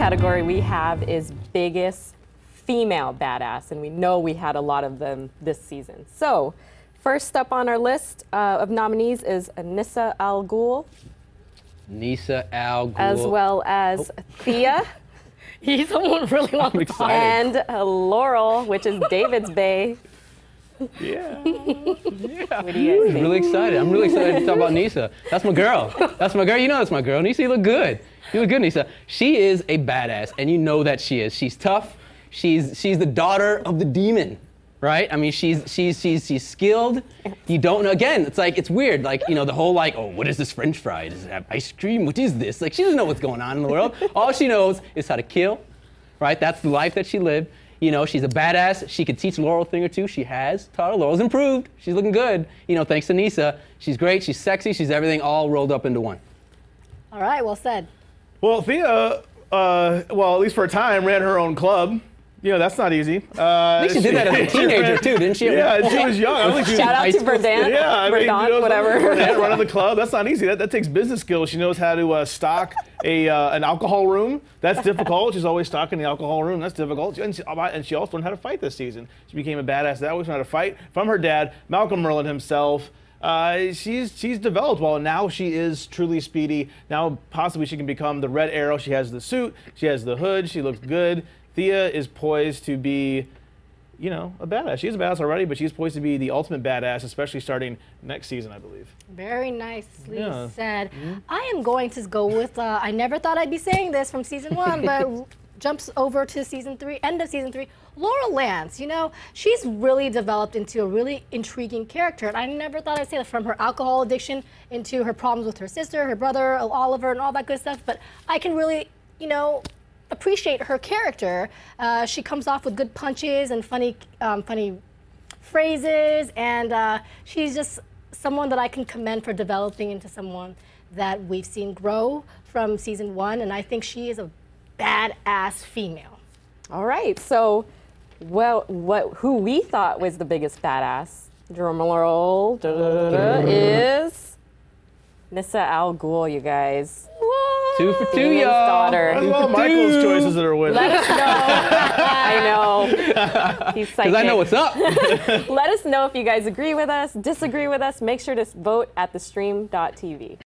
category we have is biggest female badass, and we know we had a lot of them this season. So, first up on our list uh, of nominees is Anissa Al Ghul, Nyssa Al Ghul. as well as Thea He's someone really want I'm to excited. and uh, Laurel, which is David's Bay. Yeah. What do I'm really excited. I'm really excited to talk about Nyssa. That's my girl. That's my girl. You know that's my girl. Nyssa, you look good. You look good, Nyssa. She is a badass, and you know that she is. She's tough. She's she's the daughter of the demon, right? I mean, she's she's she's she's skilled. You don't know. Again, it's like it's weird. Like you know the whole like, oh, what is this French fry? It have ice cream? What is this? Like she doesn't know what's going on in the world. All she knows is how to kill, right? That's the life that she lived. You know, she's a badass. She could teach Laurel a thing or two. She has taught her. Laurel's improved. She's looking good. You know, thanks to Nyssa. She's great. She's sexy. She's everything all rolled up into one. All right, well said. Well, Thea, uh, well, at least for a time, ran her own club. You know, that's not easy. Uh, I think she did that as a teenager too, didn't she? Yeah, she was young. I don't think she was Shout out High to. Verdant, Yeah, I mean, Verdant, you know, whatever. Verdant running the club, that's not easy. That, that takes business skills. She knows how to uh, stock a uh, an alcohol room. That's difficult. She's always stocking the alcohol room. That's difficult. And she, and she also learned how to fight this season. She became a badass. That always learned how to fight from her dad, Malcolm Merlyn himself. Uh, she's she's developed well. Now she is truly speedy. Now possibly she can become the Red Arrow. She has the suit. She has the hood. She looks good. Thea is poised to be you know, a badass. She's a badass already, but she's poised to be the ultimate badass, especially starting next season, I believe. Very nicely Yeah. said. I am going to go with. Uh, I never thought I'd be saying this from season one, but jumps over to season three, end of season three. Laura Lance, you know, she's really developed into a really intriguing character, and I never thought I'd say that from her alcohol addiction into her problems with her sister, her brother, Oliver, and all that good stuff. But I can really, you know, appreciate her character. Uh, she comes off with good punches and funny, um, funny phrases, and uh, she's just someone that I can commend for developing into someone that we've seen grow from season one, and I think she is a badass female. All right, so well, what who we thought was the biggest badass, drum roll, da, da, da, da, is Nyssa Al Ghul, you guys. Two for two, Demon's y'all. daughter. That's all Michael's choices that are winning. Let us know. I know. He's Because I know what's up. Let us know if you guys agree with us, disagree with us. Make sure to vote at thestream.tv.